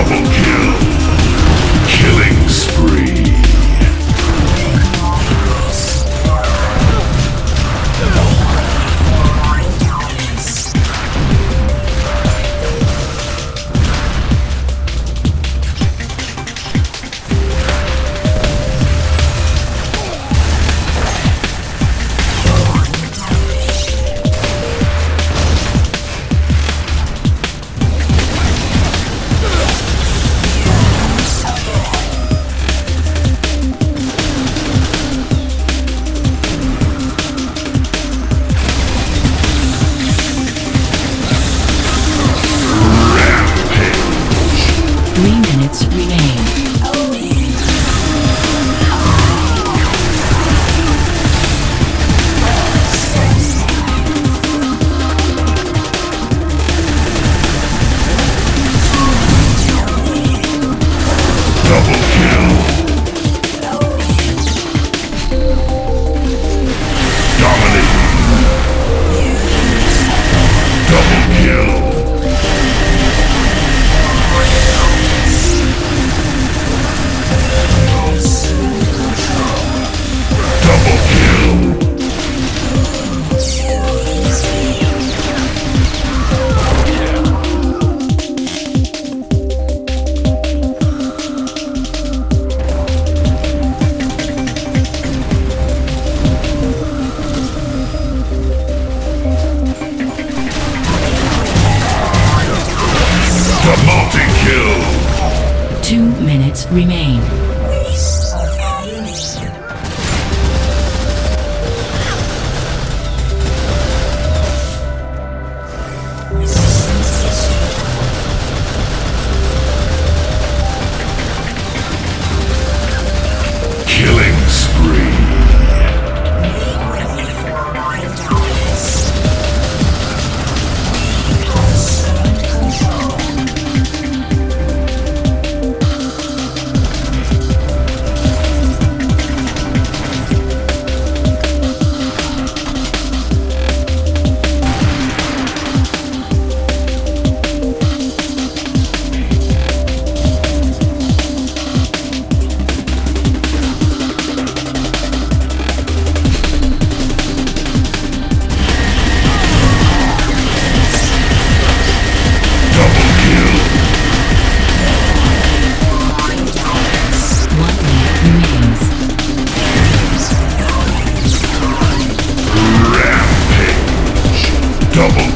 Double Multi-kill! Two minutes remain.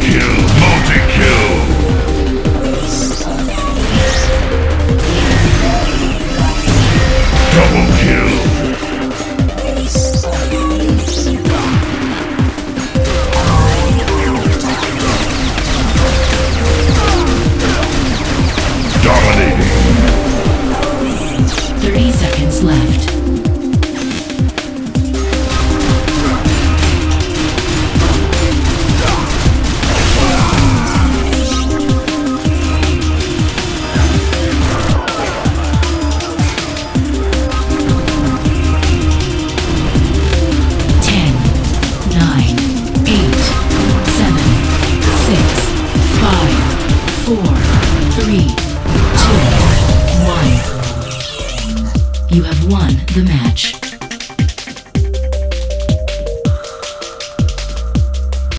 kill You have won the match.